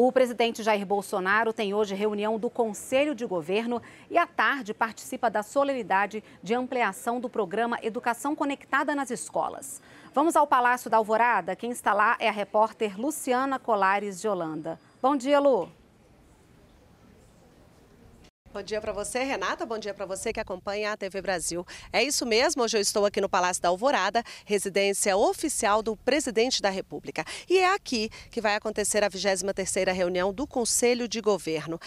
O presidente Jair Bolsonaro tem hoje reunião do Conselho de Governo e à tarde participa da solenidade de ampliação do programa Educação Conectada nas Escolas. Vamos ao Palácio da Alvorada. Quem está lá é a repórter Luciana Colares de Holanda. Bom dia, Lu. Bom dia para você, Renata. Bom dia para você que acompanha a TV Brasil. É isso mesmo, hoje eu estou aqui no Palácio da Alvorada, residência oficial do presidente da República. E é aqui que vai acontecer a 23ª reunião do Conselho de Governo.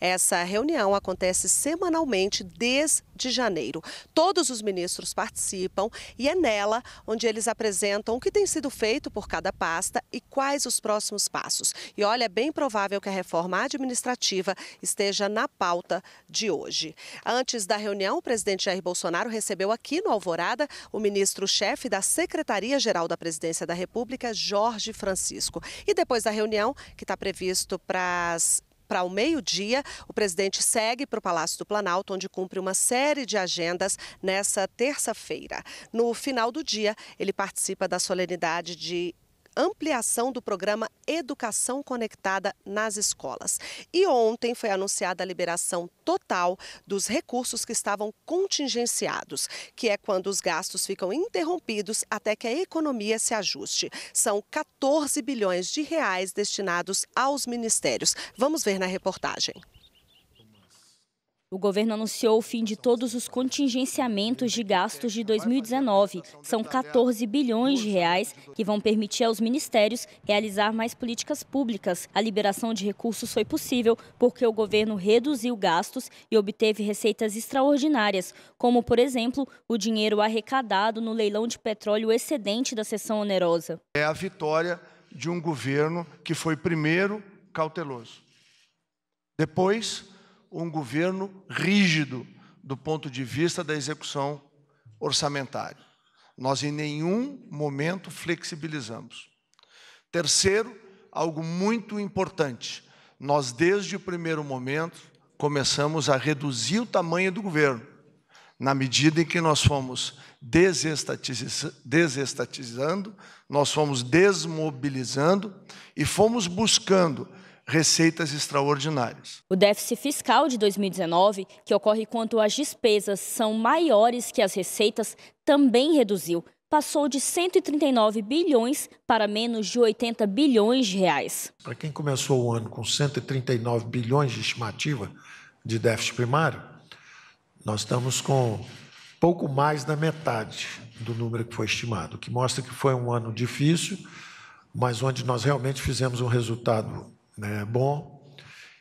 Essa reunião acontece semanalmente desde janeiro. Todos os ministros participam e é nela onde eles apresentam o que tem sido feito por cada pasta e quais os próximos passos. E olha, é bem provável que a reforma administrativa esteja na pauta de hoje. Antes da reunião, o presidente Jair Bolsonaro recebeu aqui no Alvorada o ministro-chefe da Secretaria-Geral da Presidência da República, Jorge Francisco. E depois da reunião, que está previsto para as para o meio-dia, o presidente segue para o Palácio do Planalto, onde cumpre uma série de agendas nessa terça-feira. No final do dia, ele participa da solenidade de ampliação do programa Educação Conectada nas escolas. E ontem foi anunciada a liberação total dos recursos que estavam contingenciados, que é quando os gastos ficam interrompidos até que a economia se ajuste. São 14 bilhões de reais destinados aos ministérios. Vamos ver na reportagem. O governo anunciou o fim de todos os contingenciamentos de gastos de 2019. São 14 bilhões de reais que vão permitir aos ministérios realizar mais políticas públicas. A liberação de recursos foi possível porque o governo reduziu gastos e obteve receitas extraordinárias, como, por exemplo, o dinheiro arrecadado no leilão de petróleo excedente da sessão onerosa. É a vitória de um governo que foi primeiro cauteloso. Depois, um governo rígido do ponto de vista da execução orçamentária. Nós em nenhum momento flexibilizamos. Terceiro, algo muito importante, nós desde o primeiro momento começamos a reduzir o tamanho do governo, na medida em que nós fomos desestatizando, nós fomos desmobilizando e fomos buscando receitas extraordinárias. O déficit fiscal de 2019, que ocorre quando as despesas são maiores que as receitas, também reduziu. Passou de 139 bilhões para menos de 80 bilhões de reais. Para quem começou o ano com 139 bilhões de estimativa de déficit primário, nós estamos com pouco mais da metade do número que foi estimado, o que mostra que foi um ano difícil, mas onde nós realmente fizemos um resultado né, bom.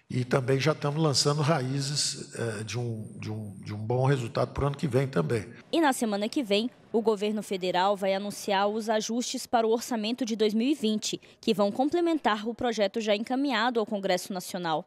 E também já estamos lançando raízes é, de, um, de, um, de um bom resultado para o ano que vem também. E na semana que vem, o governo federal vai anunciar os ajustes para o orçamento de 2020, que vão complementar o projeto já encaminhado ao Congresso Nacional.